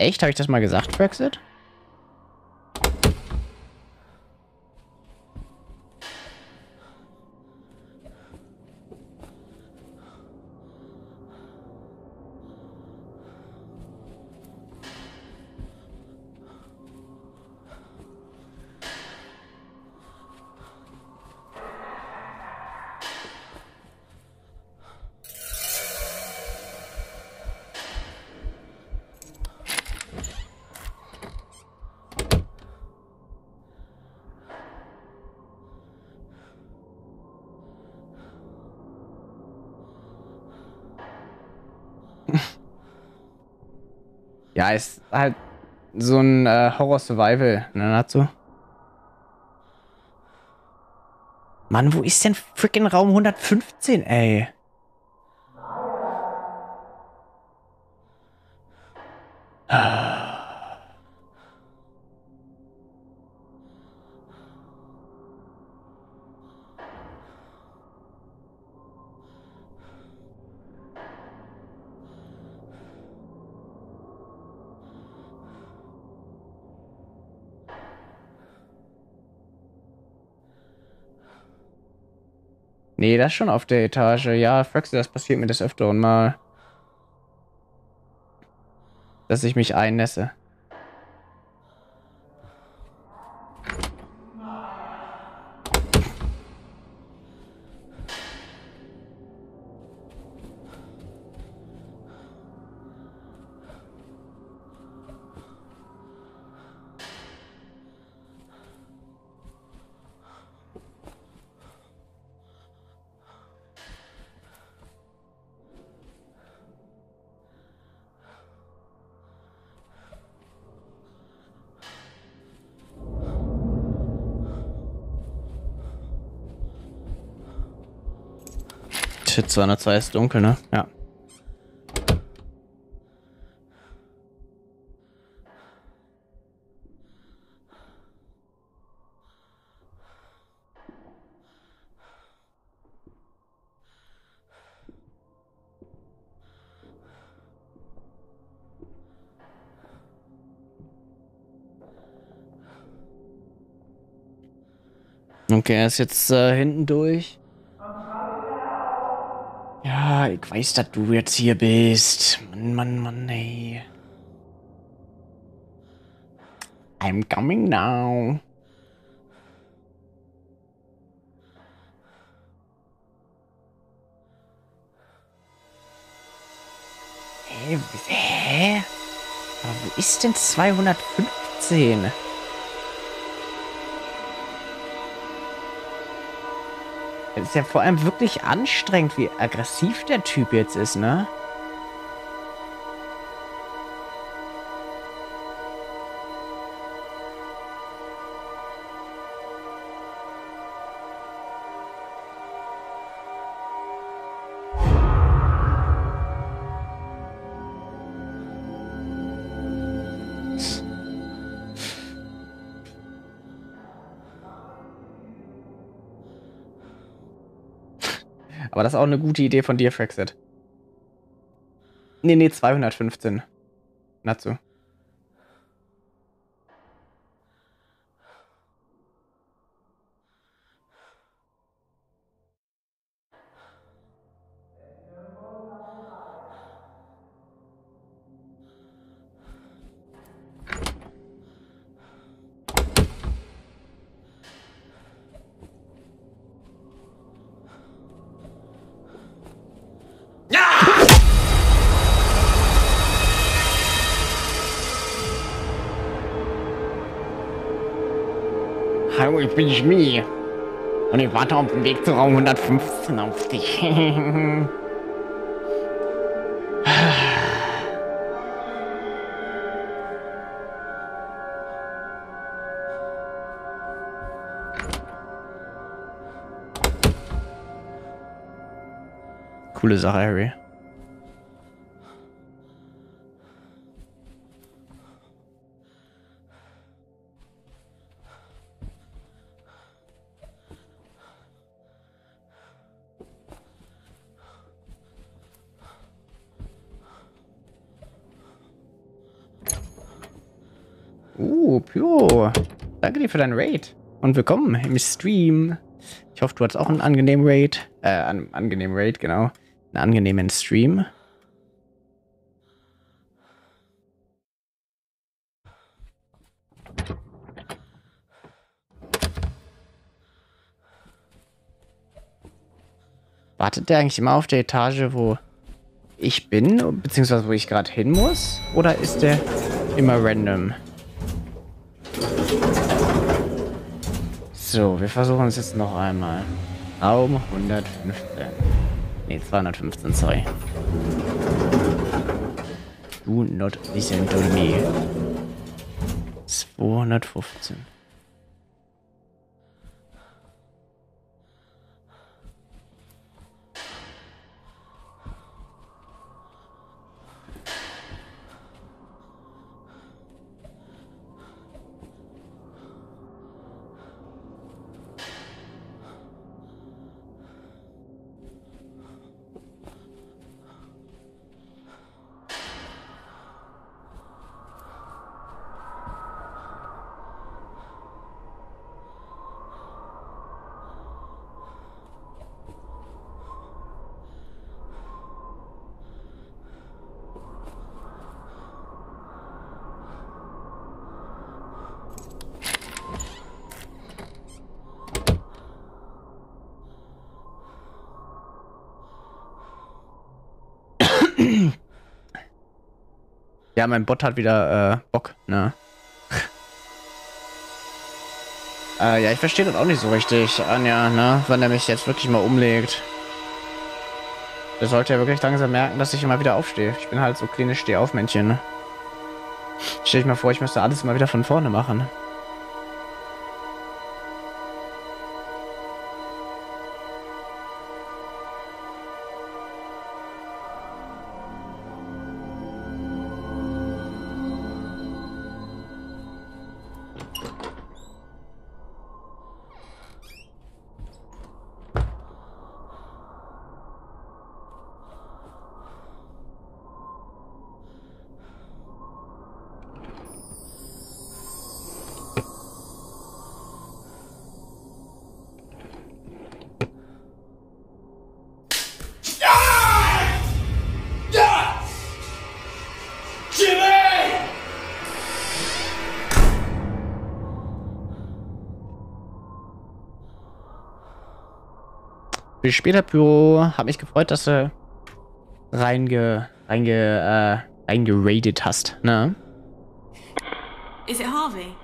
Echt? Habe ich das mal gesagt, Brexit? Ja, ist halt so ein äh, Horror-Survival, ne, dazu. Mann, wo ist denn freaking Raum 115, ey? Nee, das schon auf der Etage. Ja, Fraxi, das passiert mir des Öfteren mal. Dass ich mich einnässe. Shit, 202 ist dunkel, ne? Ja. Okay, er ist jetzt äh, hinten durch. Ja, ich weiß, dass du jetzt hier bist. Mann, Mann, Mann, ey. I'm coming now. Hä? Hä? Aber wo ist denn 215? Ist ja vor allem wirklich anstrengend, wie aggressiv der Typ jetzt ist, ne? Aber das ist auch eine gute Idee von dir, Frexit. Nee, nee, 215. Natsu. Hallo, ich bin Schmi. Und ich warte auf dem Weg zu Raum 115 auf dich. Coole Sache, Harry. Uh, Pyro. Danke dir für deinen Raid. Und willkommen im Stream. Ich hoffe, du hattest auch einen angenehmen Raid. Äh, einen angenehmen Raid, genau. Einen angenehmen Stream. Wartet der eigentlich immer auf der Etage, wo ich bin, beziehungsweise wo ich gerade hin muss? Oder ist der immer random? So, wir versuchen es jetzt noch einmal. Raum 115. Ne, 215, sorry. Do not listen to me. 215. Ja, mein Bot hat wieder äh, Bock, ne? äh, ja, ich verstehe das auch nicht so richtig, Anja, ne? Wenn er mich jetzt wirklich mal umlegt. Der sollte ja wirklich langsam merken, dass ich immer wieder aufstehe. Ich bin halt so kleines Stehaufmännchen, ne? Stell ich mal vor, ich müsste alles immer wieder von vorne machen. Bis später, Büro. Hab mich gefreut, dass du reinge, reinge, äh, reingeradet hast, ne? Is it Harvey?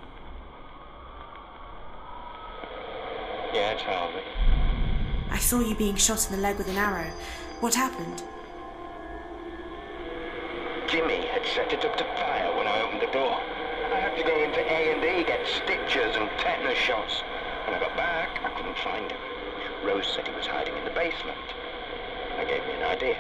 Yeah, it's Harvey. I saw you being shot in the leg with an arrow. What happened? Jimmy had set it up to fire when I opened the door. I had to go into A&E, get stitches and tetanus shots. When I got back, I couldn't find him. Rose said he was hiding in the basement. That gave me an idea.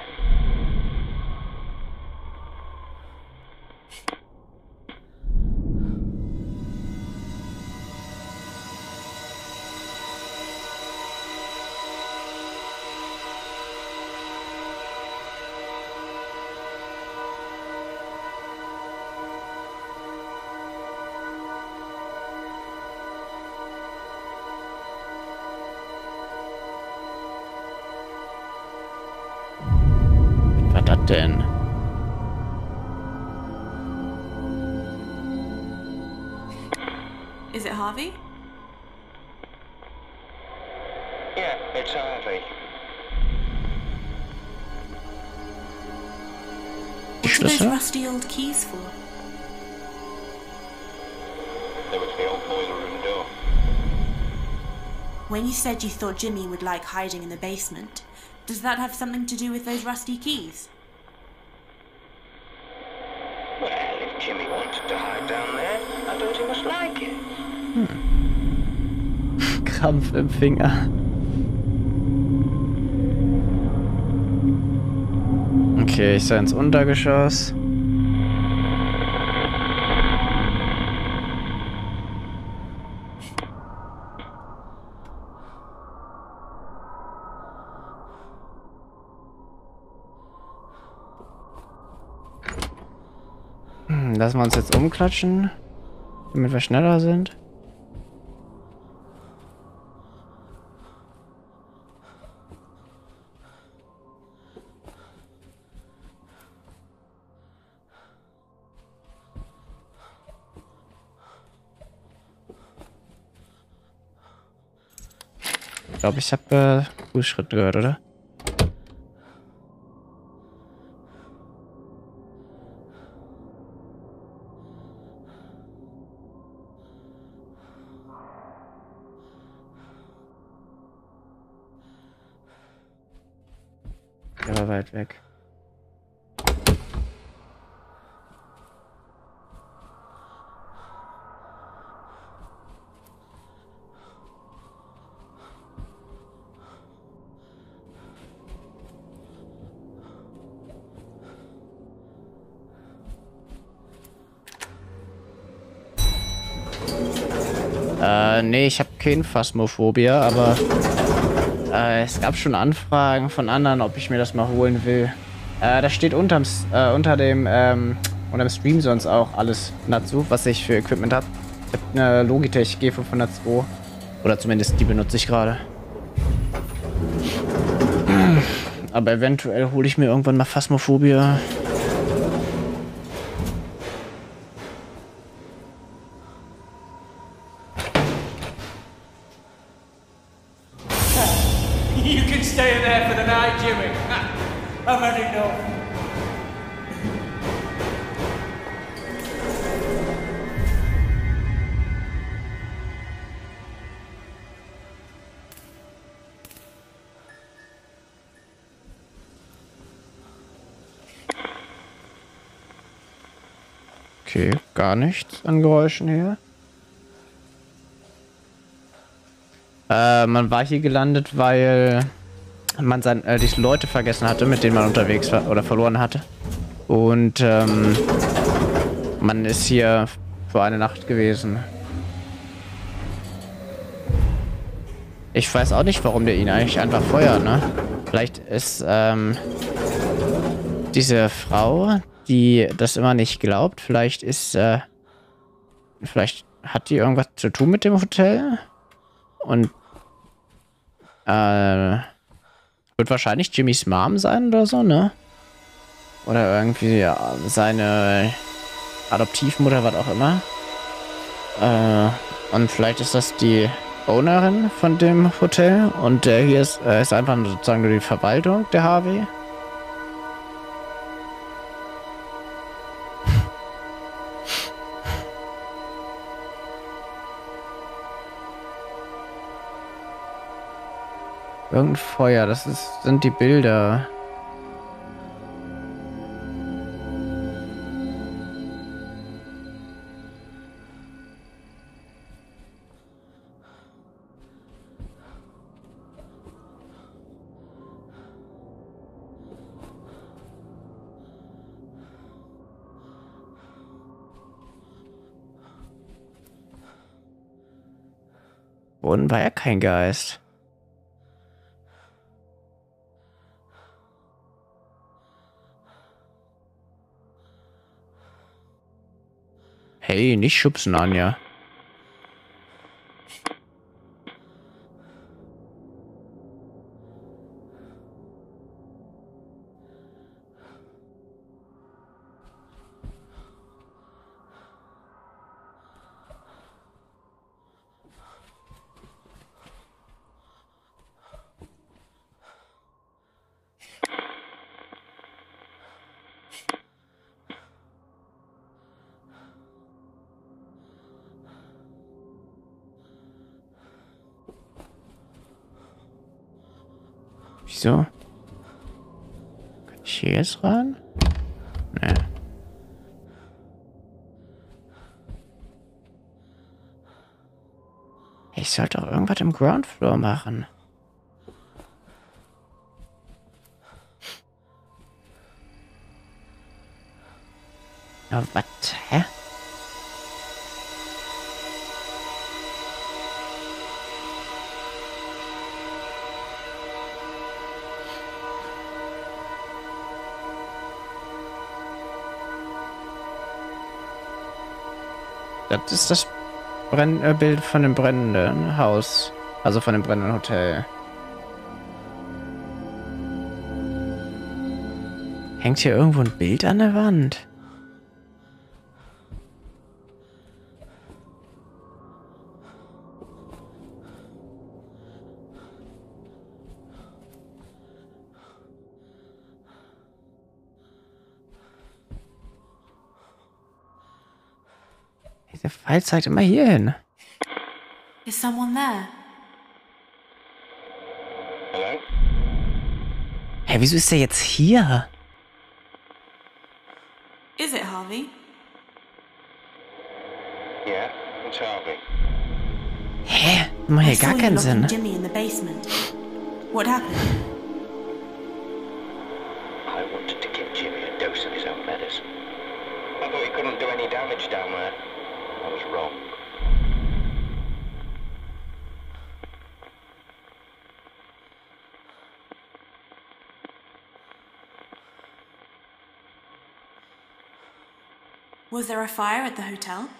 Is it Harvey? Yeah, it's Harvey. What are those rusty old keys for? There was the old boiler room door. When you said you thought Jimmy would like hiding in the basement, does that have something to do with those rusty keys? Well, if Jimmy wanted to hide down there, I thought he must like it. Krampf im Finger. Okay, ich sei ins Untergeschoss. Hm, Lassen wir uns jetzt umklatschen. damit wir schneller sind. Ich glaube, ich habe äh, Fußschritt gehört, oder? Der war weit weg. Nee, ich habe kein Phasmophobia, aber äh, es gab schon Anfragen von anderen, ob ich mir das mal holen will. Äh, das steht unterm, äh, unter dem ähm, unterm Stream sonst auch alles dazu, was ich für Equipment habe. Ich habe eine Logitech G502. Oder zumindest die benutze ich gerade. Aber eventuell hole ich mir irgendwann mal Phasmophobia. Okay, gar nichts an Geräuschen hier. Äh, man war hier gelandet, weil man sein, äh, die Leute vergessen hatte, mit denen man unterwegs war oder verloren hatte. Und ähm, man ist hier für eine Nacht gewesen. Ich weiß auch nicht, warum der ihn eigentlich einfach feuert, ne? Vielleicht ist ähm, diese Frau, die das immer nicht glaubt, vielleicht ist, äh, vielleicht hat die irgendwas zu tun mit dem Hotel? Und äh, wird wahrscheinlich Jimmys Mom sein oder so, ne? Oder irgendwie ja, seine Adoptivmutter, was auch immer. Äh, und vielleicht ist das die Ownerin von dem Hotel und der hier ist, äh, ist einfach sozusagen nur die Verwaltung der HW. Irgendein Feuer, das ist, sind die Bilder. Unten war ja kein Geist. Hey, nicht schubsen, Anja. Wieso? Kann ich hier jetzt ran? Nee. Ich sollte doch irgendwas im Ground Floor machen. Ja, was? Hä? Das ist das Brenn äh, Bild von dem brennenden Haus. Also von dem brennenden Hotel. Hängt hier irgendwo ein Bild an der Wand? Der Pfeil zeigt immer hier hin. Is someone there? Hello? Hä, wieso ist der jetzt hier? Is it Harvey? Yeah, it's Harvey. Hä? Macht hier gar keinen Sinn. Jimmy in the basement. What happened? Wrong. Was there a fire at the hotel?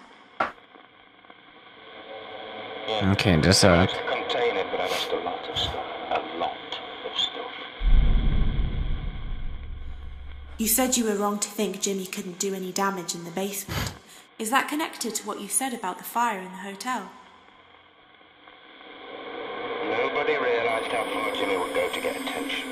Yeah. Okay, I deshalb. managed contain it, but I lost a lot of stuff. A lot of stuff. You said you were wrong to think Jimmy couldn't do any damage in the basement. Is that connected to what you said about the fire in the hotel? Nobody realized how far Jimmy would go to get attention.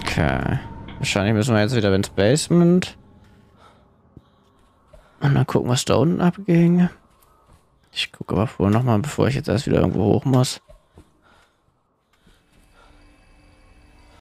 Okay. Wahrscheinlich müssen wir jetzt wieder ins Basement. Und dann gucken, was da unten abging. Ich gucke aber vorher nochmal, bevor ich jetzt erst wieder irgendwo hoch muss.